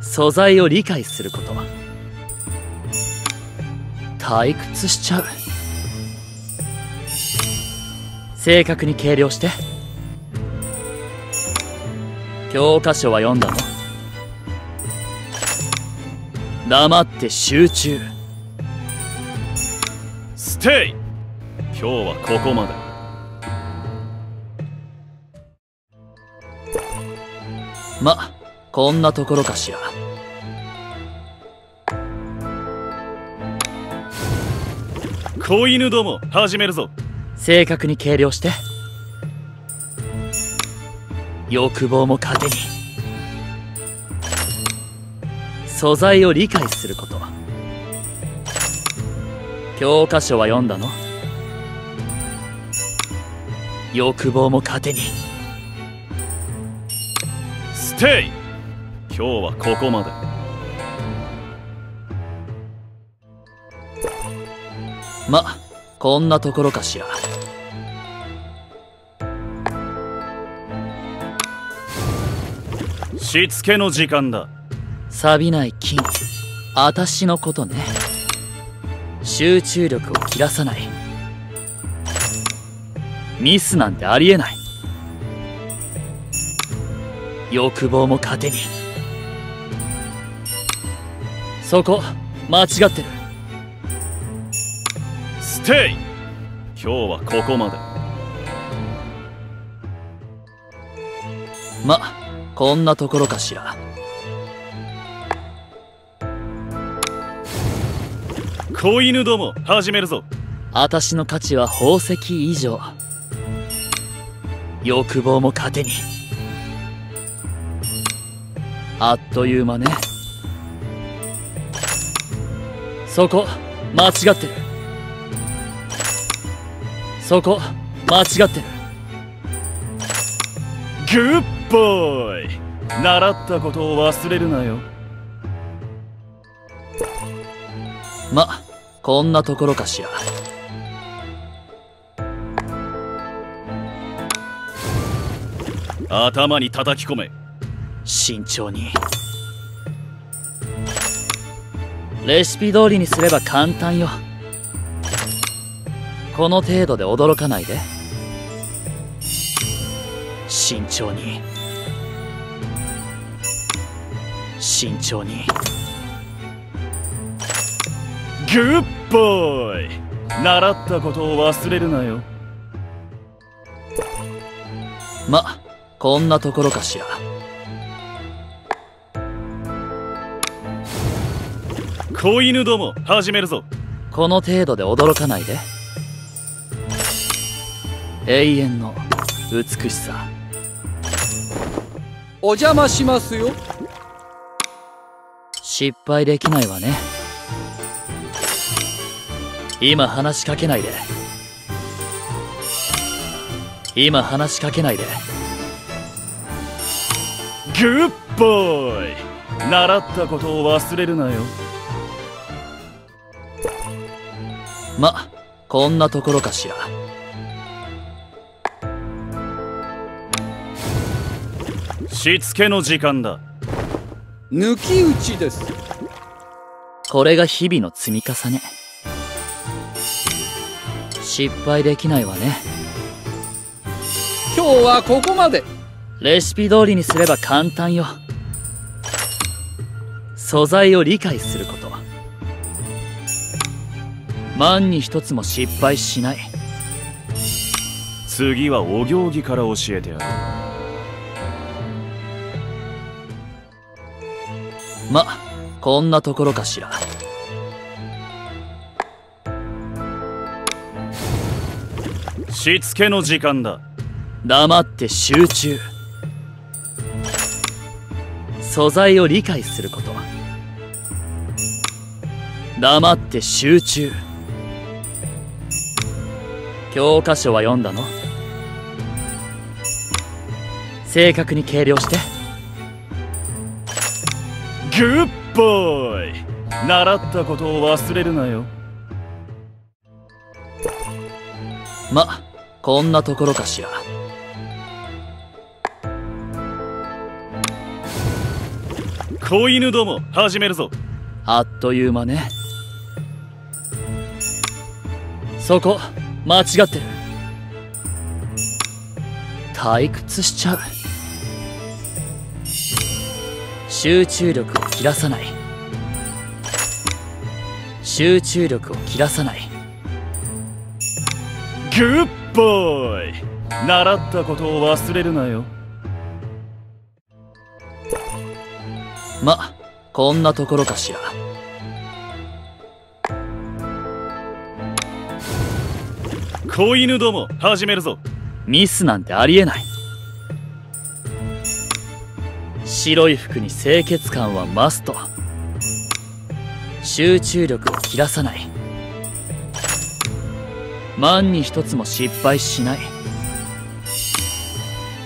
素材を理解すること。退屈しちゃう。正確に計量して。教科書は読んだの。黙って集中。ステイ今日はここまで。まこんなところかしら。子犬ども始めるぞ。正確に計量して。欲望も糧に。素材を理解すること。教科書は読んだの。欲望も糧に。ステイ。今今日はここまで。まこんなところかしら。しつけの時間だ。錆びない金。あたしのことね。集中力を切らさない。ミスなんてありえない。欲望も糧に。そこ間違ってる。ステイ。今日はここまで。まこんなところかしら。子犬ども始めるぞ。あたしの価値は宝石以上。欲望も糧に。あっという間ねそこ間違ってる。そこ間違ってる。グッボーイ習ったことを忘れるなよ。まこんなところかしら。頭に叩き込め。慎重にレシピ通りにすれば簡単よ。この程度で驚かないで。慎重に。慎重に。グッボイ。習ったことを忘れるなよ。まこんなところかしら。子犬ども始めるぞ。この程度で驚かないで。永遠の美しさ。お邪魔しますよ。失敗できないわね。今話しかけないで。今話しかけないで。グッボーイ習ったことを忘れるなよまこんなところかしら。しつけの時間だ。抜き打ちです。これが日々の積み重ね。失敗できないわね。今日はここまで。レシピ通りにすれば簡単よ。素材を理解すること万に一つも失敗しない。次はお行儀から教えてやる。まこんなところかしら。しつけの時間だ。黙って集中。素材を理解すること。黙って集中教科書は読んだの？正確に計量して。グッボーイ習ったことを忘れるなよ。まこんなところかしら。子犬ども始めるぞ。あっという間ね。そこ間違ってる。退屈しちゃう。集中力を切らさない。集中力を切らさない。グッボーイ。習ったことを忘れるなよ。まこんなところかしら子犬ども始めるぞ。ミスなんてありえない。白い服に清潔感はマスト。集中力を切らさない。万に一つも失敗しない。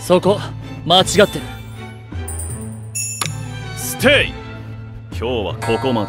そこ間違ってる。ステイ。今日はここまで